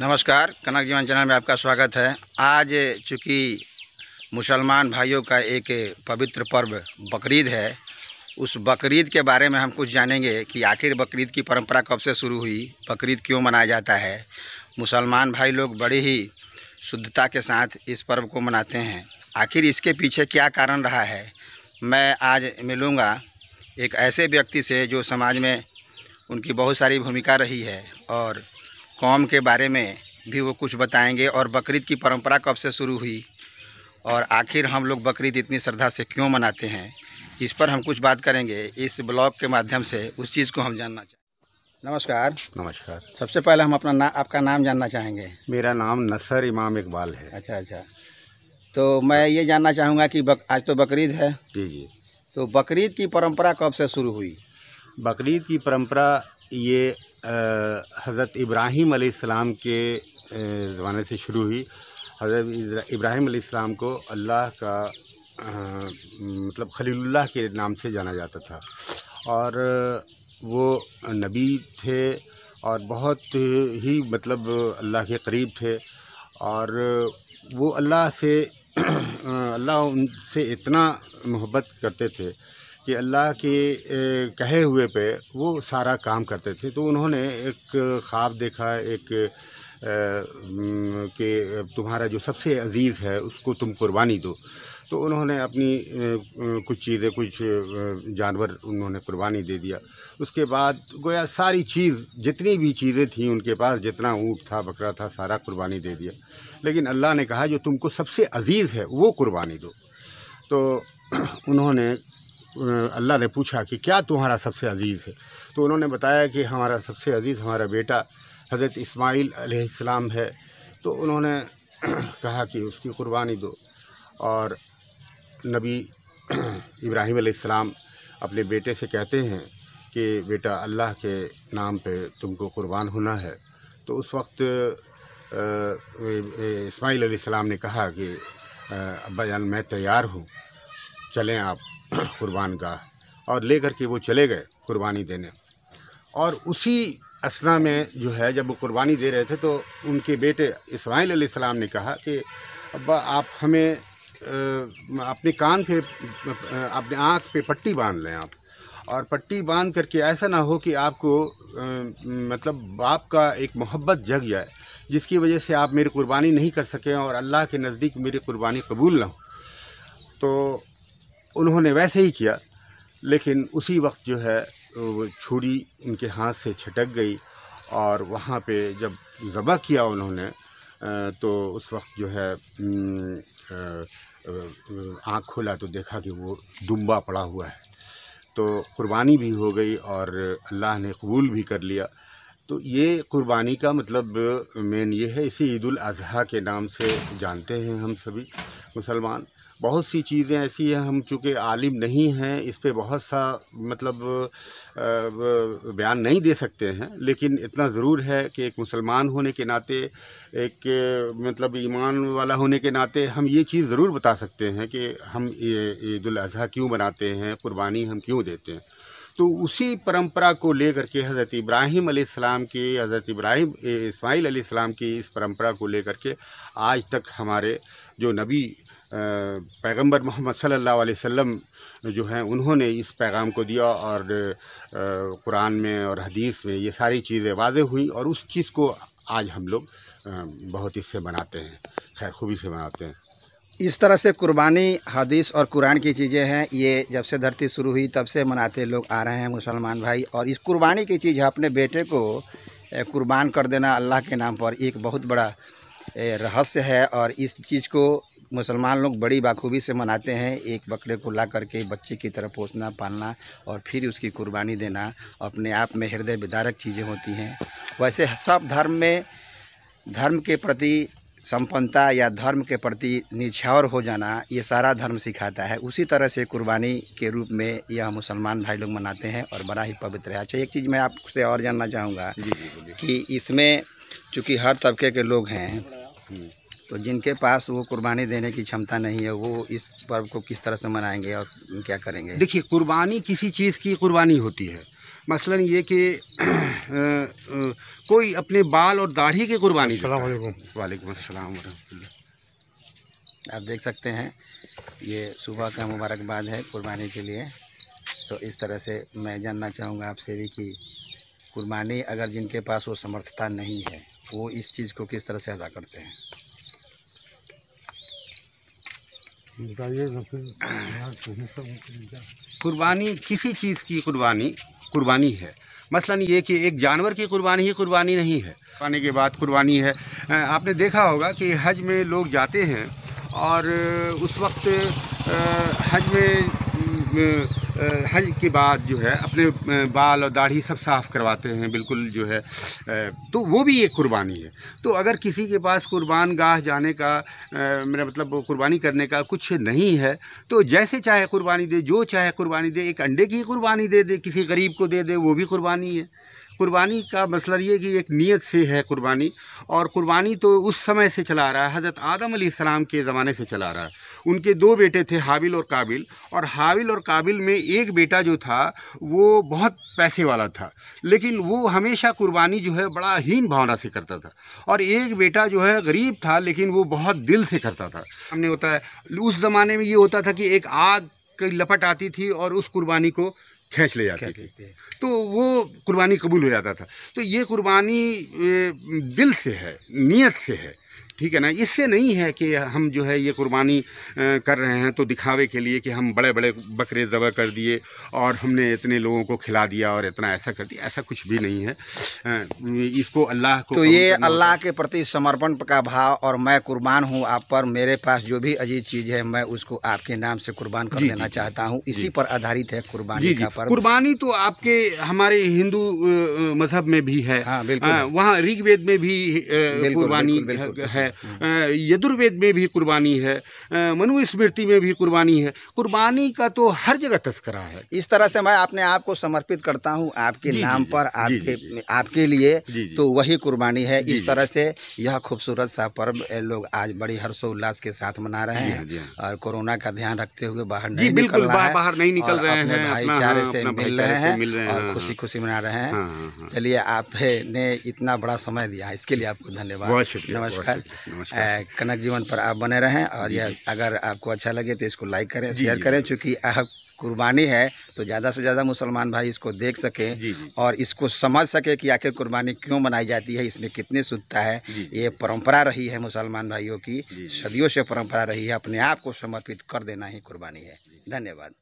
नमस्कार, कनक जीवन चैनल में आपका स्वागत है। आज चूँकि मुसलमान भाइयों का एक पवित्र पर्व बकरीद है, उस बकरीद के बारे में हम कुछ जानेंगे कि आखिर बकरीद की परंपरा कब से शुरू हुई, बकरीद क्यों मनाया जाता है। मुसलमान भाई लोग बड़ी ही शुद्धता के साथ इस पर्व को मनाते हैं। आखिर इसके पीछे क्या कारण रहा है? मैं आज मिलूँगा एक ऐसे व्यक्ति से जो समाज में उनकी बहुत सारी भूमिका रही है और कौम के बारे में भी वो कुछ बताएँगे और बकरीद की परंपरा कब से शुरू हुई और आखिर हम लोग बकरीद इतनी श्रद्धा से क्यों मनाते हैं इस पर हम कुछ बात करेंगे। इस ब्लॉग के माध्यम से उस चीज़ को हम जानना चाहें नमस्कार। नमस्कार। सबसे पहले हम अपना ना आपका नाम जानना चाहेंगे? मेरा नाम नसर इमाम इकबाल है। अच्छा अच्छा। तो मैं ये जानना चाहूँगा कि बक, आज तो बकरीद है। जी जी। तो बकरीद की परंपरा कब से शुरू हुई? बकरीद की परंपरा ये हज़रत इब्राहीम अलैहिस्सलाम के ज़माने से शुरू हुई। हज़रत इब्राहीम अलैहिस्सलाम को अल्लाह का अ, मतलब खलीलुल्लाह के नाम से जाना जाता था। और वो नबी थे और बहुत ही मतलब अल्लाह के करीब थे। और वो अल्लाह से अल्लाह उनसे इतना मोहब्बत करते थे कि अल्लाह के कहे हुए पे वो सारा काम करते थे। तो उन्होंने एक ख्वाब देखा, एक कि तुम्हारा जो सबसे अज़ीज़ है, उसको तुम कुर्बानी दो। तो उन्होंने अपनी कुछ चीज़ें, कुछ जानवर उन्होंने कुर्बानी दे दिया। उसके बाद गोया सारी चीज़, जितनी भी चीज़ें थीं उनके पास, जितना ऊँट था, बकरा था, सारा कुर्बानी दे दिया। लेकिन अल्लाह ने कहा, जो तुमको सबसे अज़ीज़ है, वो कुर्बानी दो। तो उन्होंने अल्लाह ने पूछा कि क्या तुम्हारा सबसे अज़ीज़ है? तो उन्होंने बताया कि हमारा सबसे अज़ीज़ हमारा बेटा हज़रत इस्माईल अलैहिस्सलाम है। तो उन्होंने कहा कि उसकी कुर्बानी दो और नबी इब्राहीम अलैहिस्सलाम अपने बेटे से कहते हैं कि, बेटा, अल्लाह के नाम पे तुमको कुर्बान होना है। तो उस वक्त इस्माईल अलैहिस्सलाम ने कहा कि अब्बा जान, मैं तैयार हूँ। चलें आप कुर्बान का और ले कर के वो चले गए कुर्बानी देने। और उसी असना में जो है, जब वो कुर्बानी दे रहे थे तो उनके बेटे इस्माईल अलैहिस्सलाम ने कहा कि, अब्बा, आप हमें अपने कान पे, अपने आँख पे पट्टी बाँध लें आप। और पट्टी बाँध करके ऐसा ना हो कि आपको मतलब बाप का एक मोहब्बत जग जाए, जिसकी वजह से आप मेरी कुर्बानी नहीं कर सकें और अल्लाह के नज़दीक मेरी कुर्बानी कबूल ना हो। तो उन्होंने वैसे ही किया, लेकिन उसी वक्त जो है, वो छुरी उनके हाथ से छटक गई और वहाँ पे जब ज़बह किया उन्होंने तो उस वक्त जो है आँख खोला तो देखा कि वो दुम्बा पड़ा हुआ है। तो कुर्बानी भी हो गई और अल्लाह ने कबूल भी कर लिया। तो ये कुर्बानी का मतलब मेन ये है, इसी ईद अज़हा के नाम से जानते हैं हम सभी मुसलमान। बहुत सी चीज़ें ऐसी हैं, हम चूँकि आलिम नहीं हैं, इस पर बहुत सा मतलब बयान नहीं दे सकते हैं, लेकिन इतना ज़रूर है कि एक मुसलमान होने के नाते, एक मतलब ईमान वाला होने के नाते हम ये चीज़ ज़रूर बता सकते हैं कि हम ईद अज़हा क्यों बनाते हैं, कुर्बानी हम क्यों देते हैं। तो उसी परंपरा को लेकर के हज़रत इब्राहिम अलैहिस्सलाम की, हज़रत इब्राहिम इस्माईल अलैहिस्सलाम की इस परंपरा को लेकर के आज तक हमारे जो नबी पैगंबर मोहम्मद सल्लल्लाहु अलैहि वसल्लम जो हैं, उन्होंने इस पैगाम को दिया और कुरान में और हदीस में ये सारी चीज़ें वाज़े हुई और उस चीज़ को आज हम लोग बहुत इससे बनाते हैं, खैर खूबी से बनाते हैं। इस तरह से कुर्बानी, हदीस और कुरान की चीज़ें हैं, ये जब से धरती शुरू हुई तब से मनाते लोग आ रहे हैं मुसलमान भाई और इस कुर्बानी की चीज़ अपने बेटे को कुर्बान कर देना अल्लाह के नाम पर एक बहुत बड़ा रहस्य है और इस चीज़ को मुसलमान लोग बड़ी बाखूबी से मनाते हैं एक बकरे को ला करके बच्चे की तरह पोसना पालना और फिर उसकी कुर्बानी देना अपने आप में हृदय विदारक चीज़ें होती हैं। वैसे सब धर्म में धर्म के प्रति संपन्नता या धर्म के प्रति निछावर हो जाना ये सारा धर्म सिखाता है। उसी तरह से कुर्बानी के रूप में यह मुसलमान भाई लोग मनाते हैं और बड़ा ही पवित्र है। अच्छा एक चीज़ मैं आपसे और जानना चाहूँगा कि इसमें चूँकि हर तबके के लोग हैं तो जिनके पास वो कुर्बानी देने की क्षमता नहीं है वो इस पर्व को किस तरह से मनाएँगे और क्या करेंगे? देखिए कुर्बानी किसी चीज़ की कुर्बानी होती है। मसलन ये कि कोई अपने बाल और दाढ़ी की कुर्बानी। वालेकुम अस्सलाम वरहमतुल्लाह। आप देख सकते हैं ये सुबह का मुबारकबाद है कुर्बानी के लिए। तो इस तरह से मैं जानना चाहूँगा आपसे भी कि कुर्बानी अगर जिनके पास वो समर्थता नहीं है वो इस चीज़ को किस तरह से अदा करते हैं? कुर्बानी, किसी चीज़ की कुर्बानी कुर्बानी है। मसलन ये कि एक जानवर की कुर्बानी ही कुर्बानी नहीं है। आने के बाद कुर्बानी है। आपने देखा होगा कि हज में लोग जाते हैं और उस वक्त हज में हज के बाद जो है अपने बाल और दाढ़ी सब साफ़ करवाते हैं, बिल्कुल जो है तो वो भी एक कुर्बानी है। तो अगर किसी के पास कुर्बान गाह जाने का मेरा मतलब कुर्बानी करने का कुछ नहीं है तो जैसे चाहे कुर्बानी दे, जो चाहे कुर्बानी दे, एक अंडे की कुर्बानी दे दे, किसी गरीब को दे दे, वो भी कुर्बानी है। कुर्बानी का मसला ये कि एक नीयत से है कुर्बानी, और कुर्बानी तो उस समय से चला रहा है, हज़रत आदम सलाम के ज़माने से चला रहा है। उनके दो बेटे थे हाबिल और काबिल और हाबिल और काबिल में एक बेटा जो था वो बहुत पैसे वाला था। लेकिन वो हमेशा कुर्बानी जो है बड़ा हीन भावना से करता था। और एक बेटा जो है गरीब था लेकिन वो बहुत दिल से करता था। हमने होता है उस ज़माने में ये होता था कि एक आग की लपट आती थी और उस कुर्बानी को खींच ले जाती थी। तो वो कुर्बानी कबूल हो जाता था। तो ये कुर्बानी दिल से है नीयत से है। ठीक है ना? इससे नहीं है कि हम जो है ये कुर्बानी कर रहे हैं तो दिखावे के लिए कि हम बड़े बड़े बकरे ज़बह कर दिए और हमने इतने लोगों को खिला दिया और इतना ऐसा कर दिया। ऐसा कुछ भी नहीं है। इसको अल्लाह को तो ये अल्लाह के प्रति समर्पण का भाव और मैं कुर्बान हूँ आप पर मेरे पास जो भी अजीब चीज़ है मैं उसको आपके नाम से कुर्बान कर देना चाहता हूँ। इसी पर आधारित है कुर्बानी जी जी। का पर्व। कुर्बानी तो आपके हमारे हिंदू मज़हब में भी है। हाँ, है। वहाँ ऋग्वेद में भी कुर्बानी बिल्कुल, है। अ, में भी कुर्बानी है। मनुस्मृति में भी कुर्बानी है। कुर्बानी का तो हर जगह तस्करा है। इस तरह से मैं अपने आप को समर्पित करता हूँ। आपके जी, नाम जी, पर आपके जी, आपके लिए। तो वही कुर्बानी है। इस तरह से यह खूबसूरत सा पर्व लोग आज बड़ी हर्षोल्लास के साथ मना रहे हैं हाँ, हाँ। और कोरोना का ध्यान रखते हुए बाहर नहीं बिल्कुल है बाहर नहीं निकल रहे हैं भाईचारे से मिल रहे हैं और हाँ, खुशी। खुशी मना रहे हैं। चलिए आपने इतना बड़ा समय दिया। इसके लिए आपको धन्यवाद। नमस्कार। कनक जीवन पर आप बने रहें और यह अगर आपको अच्छा लगे तो इसको लाइक करें शेयर करें चूँकि आप कुर्बानी है तो ज़्यादा से ज़्यादा मुसलमान भाई इसको देख सकें जी, जी। और इसको समझ सके कि आखिर कुर्बानी क्यों मनाई जाती है इसमें कितनी शुद्धता है। ये परंपरा रही है मुसलमान भाइयों की। सदियों से परंपरा रही है अपने आप को समर्पित कर देना ही कुर्बानी है। धन्यवाद।